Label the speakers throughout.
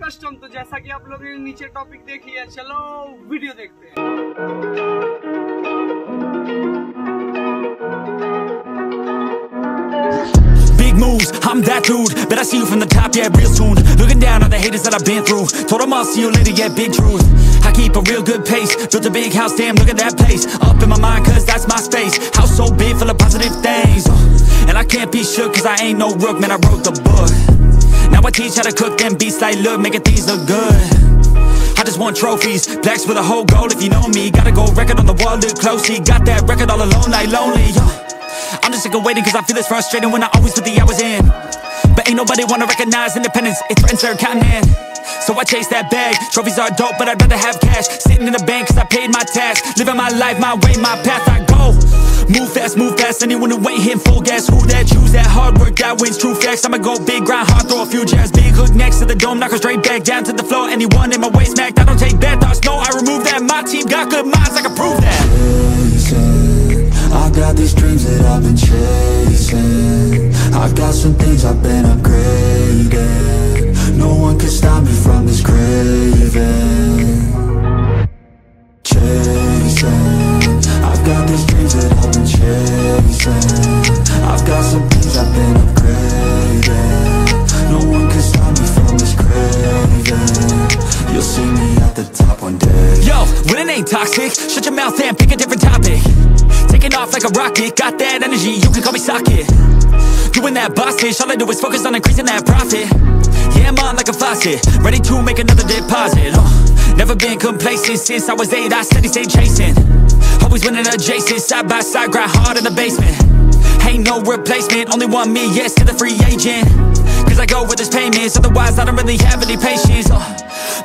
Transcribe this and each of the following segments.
Speaker 1: आपने नीचे टॉपिक देखी है चलो वीडियो देखते हैं
Speaker 2: Big moves, I'm that dude. Bet I see you from the top, yeah, real soon. Looking down on the haters that I've been through. Told them I'll see you later, yeah, big truth. I keep a real good pace. Built a big house, damn, look at that place. Up in my mind, cause that's my space. House so big, full of positive things. And I can't be shook, cause I ain't no rook, man, I wrote the book. Now I teach how to cook them beats like, look, making these look good. I just want trophies, blacks with a whole goal if you know me. Gotta go record on the wall, look closely. Got that record all alone, like lonely. Yeah. I'm just sick of waiting cause I feel it's frustrating when I always put the hours in. But ain't nobody wanna recognize independence, it threatens their continent. So I chase that bag, trophies are dope, but I'd rather have cash. Sitting in the bank cause I paid my tax. Living my life, my way, my path, I go. Move fast, move fast, anyone who ain't hitting full gas. Who that choose that hard work, that wins true facts. I'ma go big, grind hard, throw a few jabs. Big hook next to the dome, knock her straight back down to the floor. Anyone in my way smacked, I don't take bad thoughts, no, I remove that. My team got good minds, I can prove that.
Speaker 3: chasing I got these dreams that I've been chasing I got some things I've been upgrading No one can stop me from this craving
Speaker 2: toxic. Shut your mouth and pick a different topic. Taking off like a rocket, got that energy, you can call me socket. Doing that boss ish, all I do is focus on increasing that profit. Yeah, I'm on like a faucet, ready to make another deposit. Uh, never been complacent since I was eight, I steady stay chasing. Always winning adjacent, side by side, grind hard in the basement. Ain't no replacement, only one me, yes, to the free agent. Cause I go with his payments, otherwise I don't really have any patience. Uh,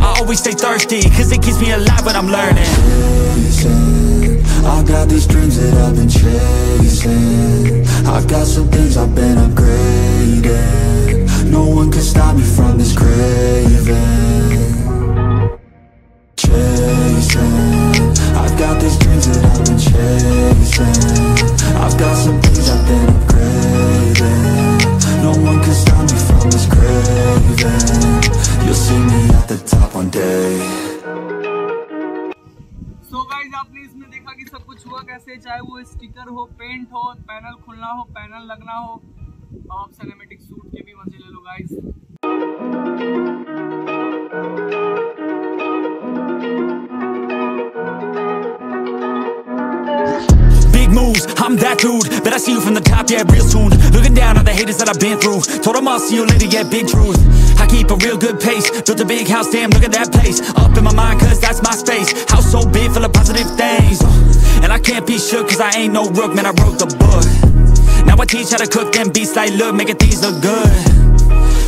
Speaker 2: I always stay thirsty, cause it keeps me alive when I'm learning.
Speaker 3: chasing I got these dreams that I've been chasing. I've got some things I've been upgrading. No one can stop me from this craving. Chasing. I've got these dreams that I've been chasing. I've got some one day
Speaker 1: so guys आपने इसमें देखा कि सब कुछ हुआ कैसे चाहे वो स्टिकर हो पेंट हो पैनल खुलना हो पैनल लगना हो आप सिनेमेटिक सूट के भी मज़े ले लो
Speaker 2: guys moves, I'm that dude. Bet I see you from the top, yeah, real soon. Looking down on the haters that I've been through. Told them I'll see you later, yeah, big truth. I keep a real good pace. Built a big house, damn, look at that place. Up in my mind, cause that's my space. House so big, full of positive things. And I can't be shook, cause I ain't no rook, man, I wrote the book. Now I teach how to cook them beats like, look, making these look good.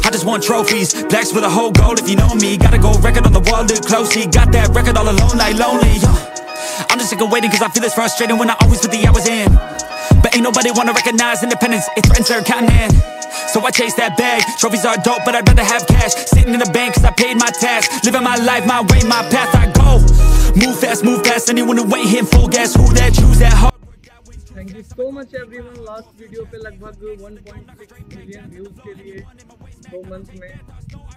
Speaker 2: I just want trophies, blacks with a whole goal if you know me. Gotta go record on the wall, look closely. Got that record all alone, like lonely. I'm just sick of waiting cause I feel it's frustrating when I always put the hours in. But ain't nobody wanna recognize independence, it threatens their continent So I chase that bag, trophies are dope, but I'd rather have cash. Sitting in the bank cause I paid my tax. Living my life, my way, my path, I go. Move fast, move fast, anyone who ain't hitting full gas. Who that choose that hard?
Speaker 1: Thank you so much everyone last video पे लगभग 1.6 million views के लिए दो month में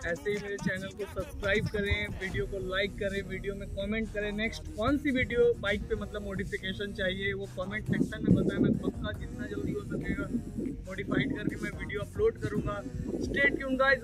Speaker 1: ऐसे ही मेरे channel को subscribe करें, वीडियो को लाइक करें, वीडियो में कमेंट करें। नेक्स्ट कौन सी वीडियो बाइक पे मतलब मॉडिफिकेशन चाहिए? वो कमेंट सेक्शन में बताएँ। मैं पक्का जितना जल्दी हो सकेगा मॉडिफाइड करके मैं वीडियो अपलोड करूँगा।
Speaker 3: Stay tuned guys